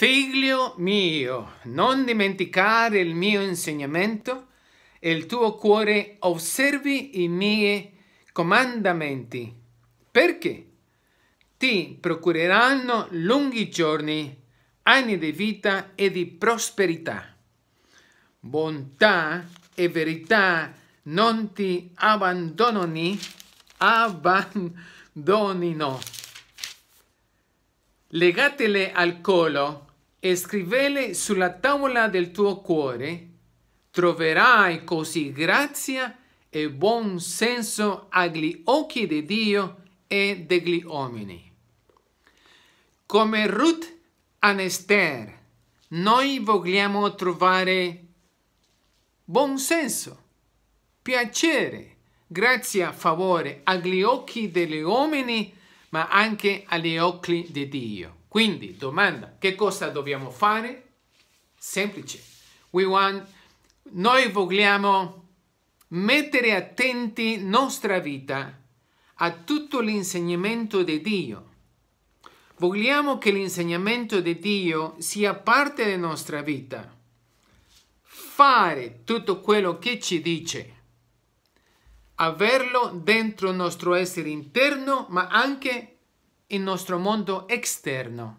Figlio mio, non dimenticare il mio insegnamento e il tuo cuore osservi i miei comandamenti, perché? Ti procureranno lunghi giorni, anni di vita e di prosperità. Bontà e verità non ti abbandonano, abbandonino. Legatele al collo e scrivele sulla tavola del tuo cuore, troverai così grazia e buon senso agli occhi di Dio e degli uomini. Come Ruth Anester, noi vogliamo trovare buon senso, piacere, grazia, favore agli occhi degli uomini ma anche agli occhi di Dio. Quindi, domanda, che cosa dobbiamo fare? Semplice. Want, noi vogliamo mettere attenti nostra vita a tutto l'insegnamento di Dio. Vogliamo che l'insegnamento di Dio sia parte della nostra vita. Fare tutto quello che ci dice averlo dentro il nostro essere interno, ma anche il nostro mondo esterno.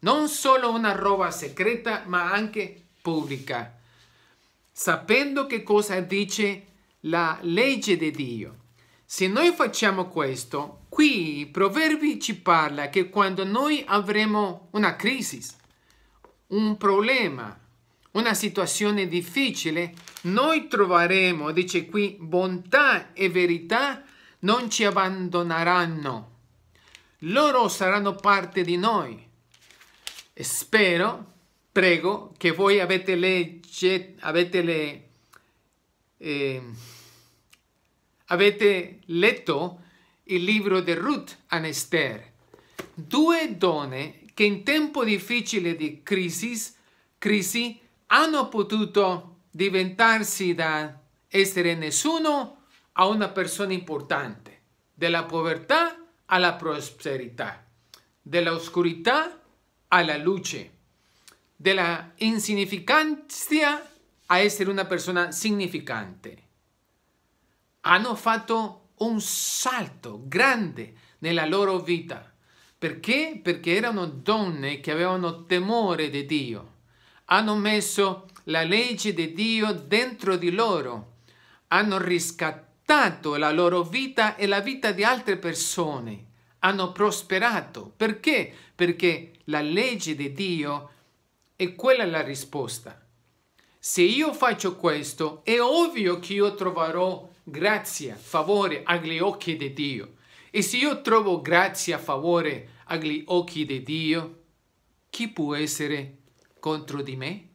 Non solo una roba segreta, ma anche pubblica. Sapendo che cosa dice la legge di Dio. Se noi facciamo questo, qui i proverbi ci parla che quando noi avremo una crisi, un problema, una situazione difficile, noi troveremo, dice qui, bontà e verità non ci abbandoneranno. Loro saranno parte di noi. E spero, prego, che voi avete, legge, avete, le, eh, avete letto il libro di Ruth Anester. Due donne che in tempo difficile di crisi, crisi hanno potuto diventarsi da essere nessuno a una persona importante, dalla povertà alla prosperità, dall'oscurità alla luce, della insignificanza a essere una persona significante. Hanno fatto un salto grande nella loro vita. Perché? Perché erano donne che avevano temore di Dio hanno messo la legge di Dio dentro di loro, hanno riscattato la loro vita e la vita di altre persone, hanno prosperato. Perché? Perché la legge di Dio è quella la risposta. Se io faccio questo, è ovvio che io troverò grazia, favore agli occhi di Dio. E se io trovo grazia, favore agli occhi di Dio, chi può essere contro di me?